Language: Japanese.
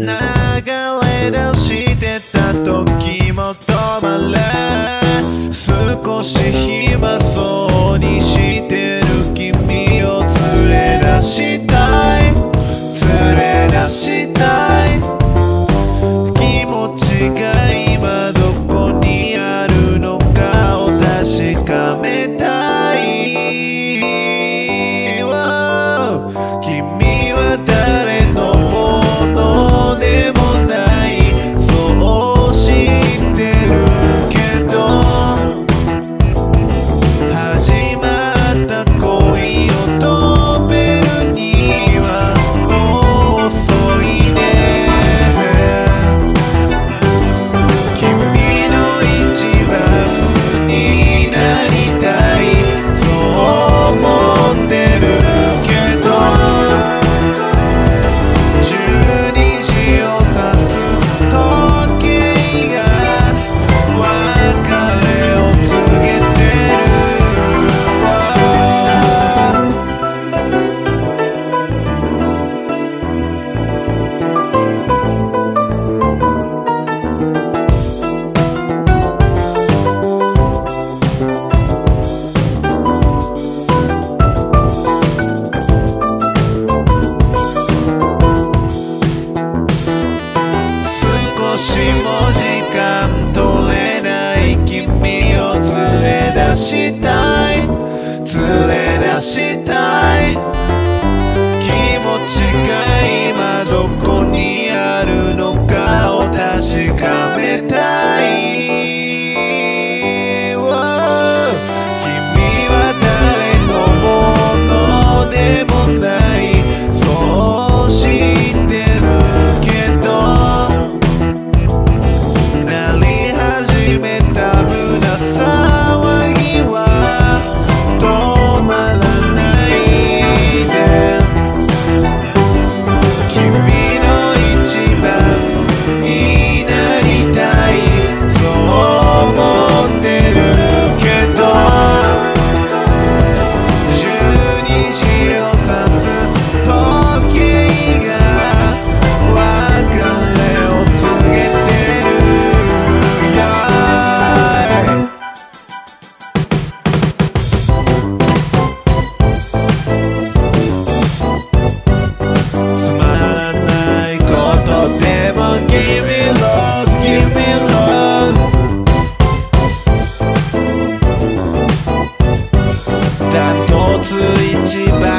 流れ出してた時も止まれ。少し暇そうにししたい。連れ出したい。気持ちが今どこにあるのかを確か te